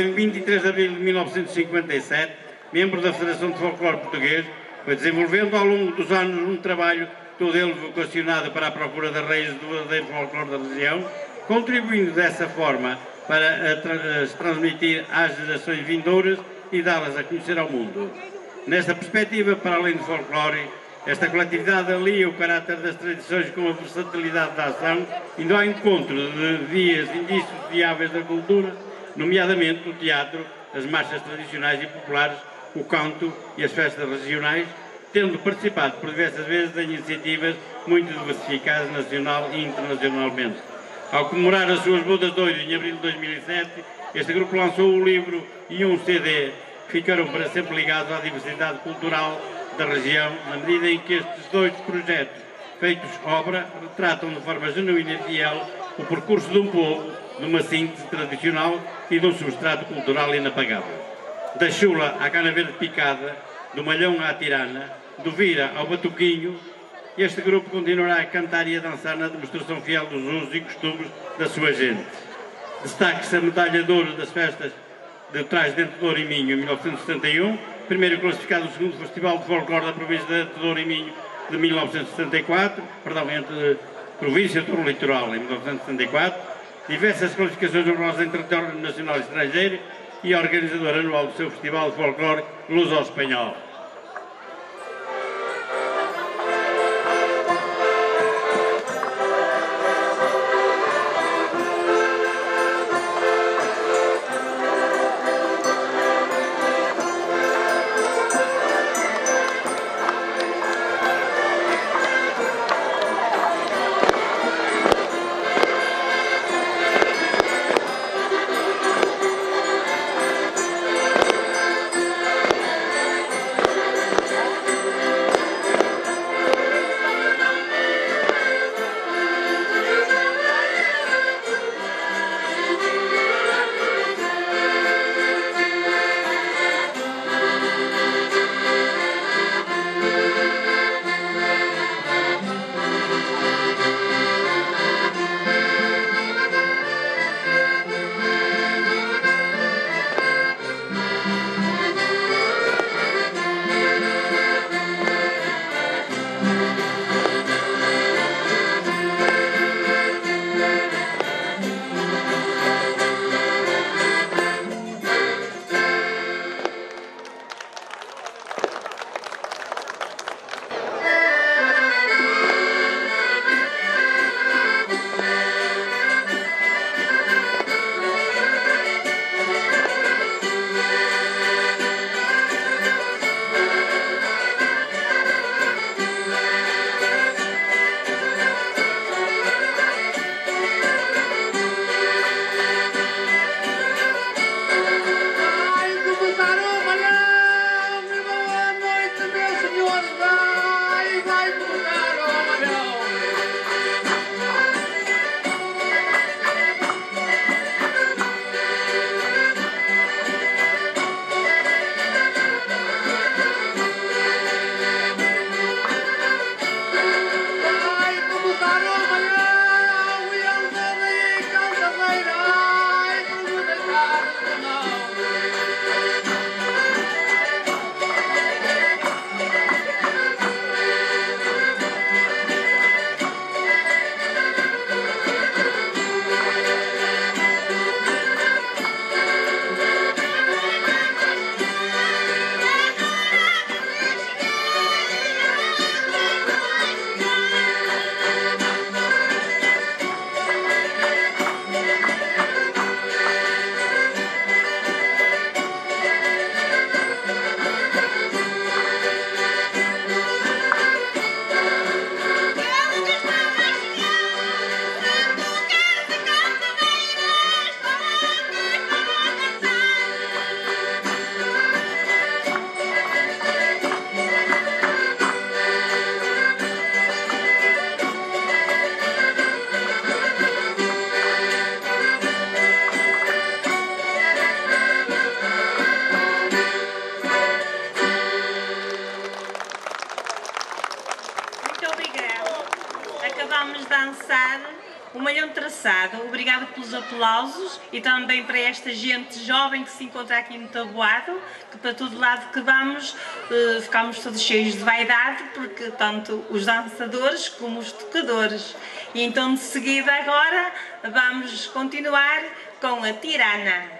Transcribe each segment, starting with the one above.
Em 23 de abril de 1957, membro da Federação de Folclore Português, foi desenvolvendo ao longo dos anos um trabalho todo ele vocacionado para a procura das raízes do verdadeiro folclore da região, contribuindo dessa forma para a tra a transmitir às gerações vindouras e dá-las a conhecer ao mundo. Nesta perspectiva, para além do folclore, esta coletividade alia o caráter das tradições com a versatilidade da ação, indo ao encontro de vias indissociáveis da cultura, nomeadamente o teatro, as marchas tradicionais e populares, o canto e as festas regionais, tendo participado por diversas vezes em iniciativas muito diversificadas nacional e internacionalmente. Ao comemorar as suas bodas de ouro em abril de 2007, este grupo lançou o livro e um CD que ficaram para sempre ligados à diversidade cultural da região, na medida em que estes dois projetos, feitos obra, retratam de forma genuína e fiel o percurso de um povo, de uma síntese tradicional e de um substrato cultural inapagável. Da chula à cana verde picada, do malhão à tirana, do vira ao batuquinho, este grupo continuará a cantar e a dançar na demonstração fiel dos usos e costumes da sua gente. Destaque-se a medalha de ouro das festas de Trás dentro de Ouro e Minho, em 1971, primeiro classificado no segundo Festival de Folclore da província de Douro e Minho, de 1974, perdão, entre província do Litoral, em 1974, diversas qualificações honrosas em território nacional e estrangeiro e organizador anual do seu Festival de Folclore Luso-Espanhol. Aplausos e também para esta gente jovem que se encontra aqui no tabuado, que para todo lado que vamos uh, ficamos todos cheios de vaidade, porque tanto os dançadores como os tocadores. E então de seguida agora vamos continuar com a tirana.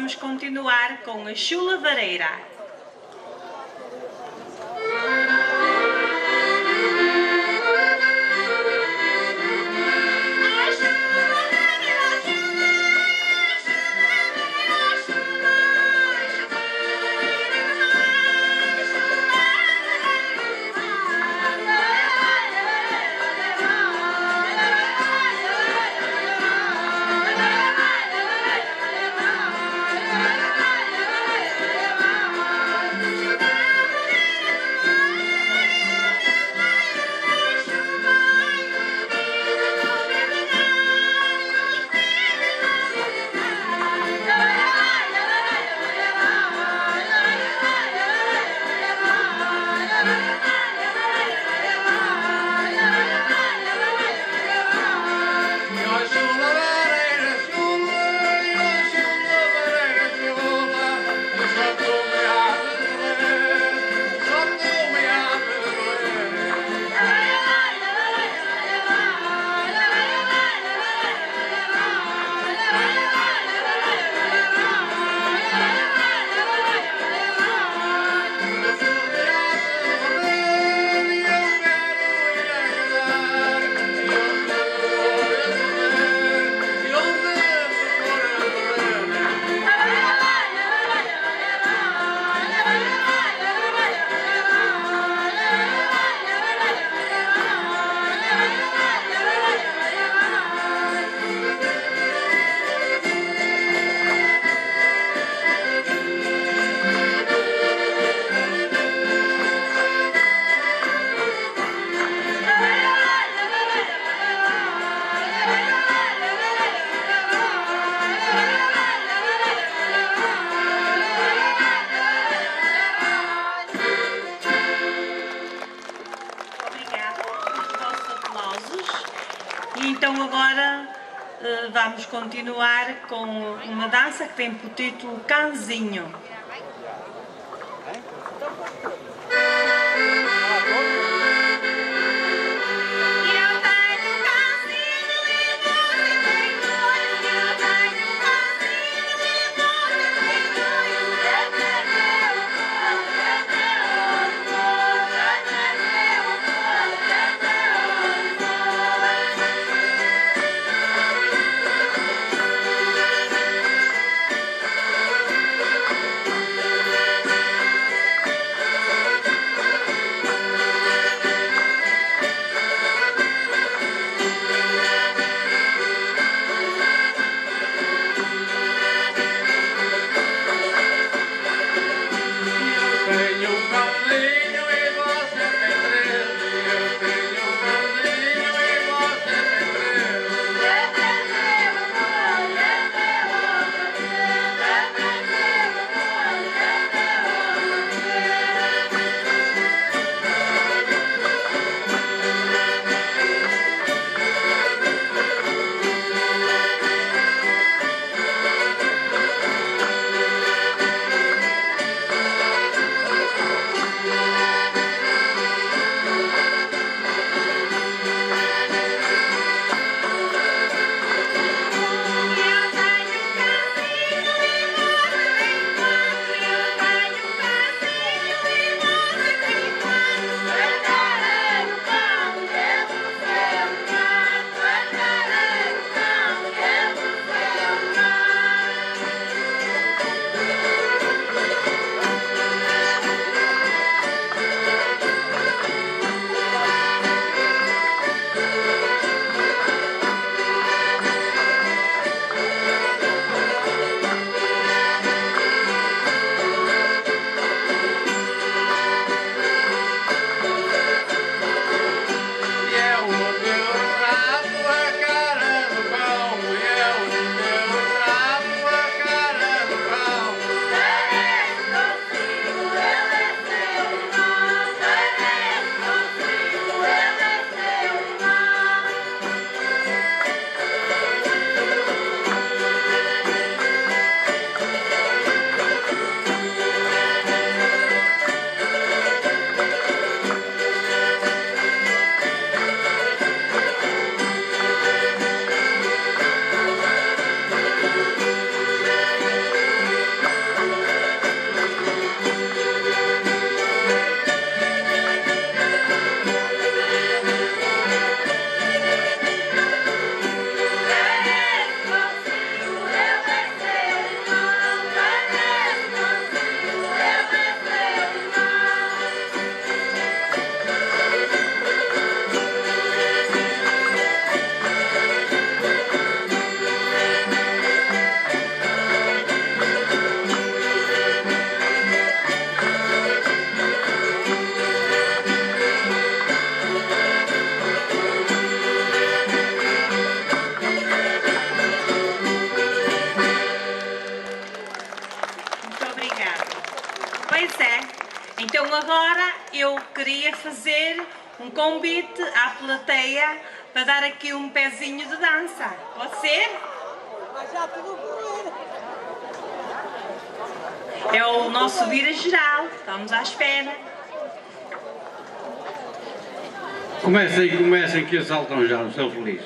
vamos continuar com a Chula Vareira. Com uma dança que tem por título Canzinho. Agora eu queria fazer um convite à plateia para dar aqui um pezinho de dança. Pode ser? É o nosso vira geral. Estamos à espera. Comecem, comecem que assaltam já, estou feliz.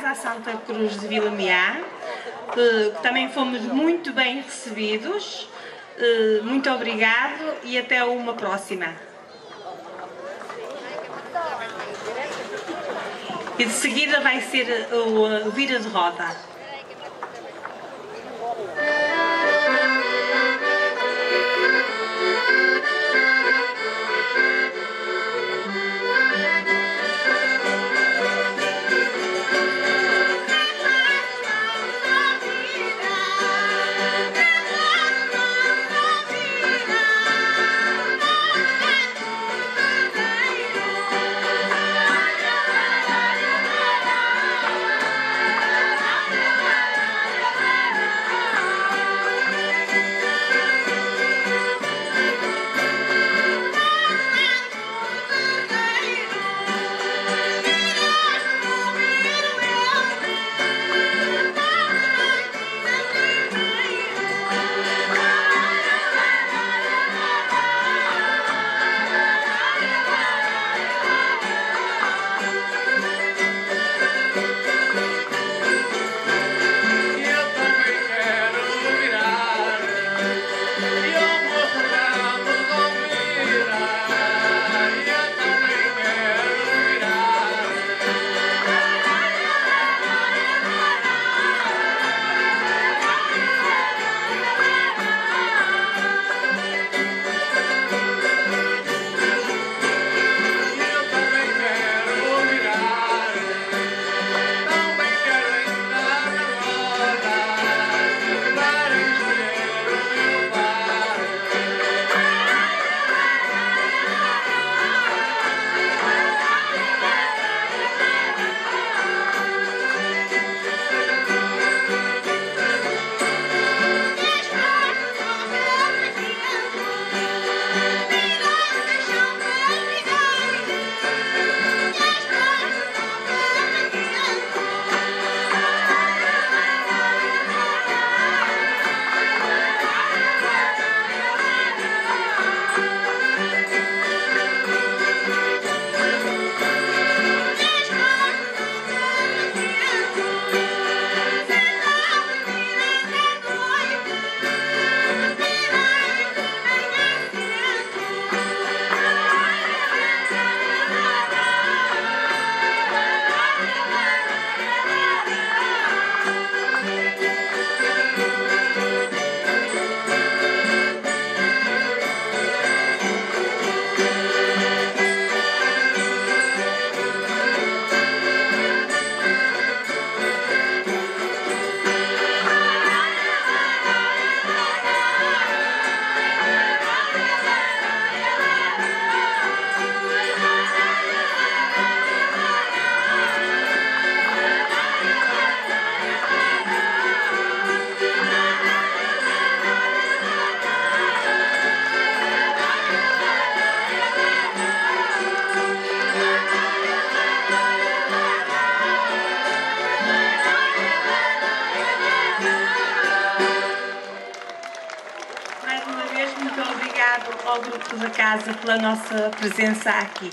Casa, Santa Cruz de Vila eh, que também fomos muito bem recebidos. Eh, Muito obrigado e até uma próxima. E de seguida vai ser eh, o Vira de Roda. Casa pela nossa presença aqui.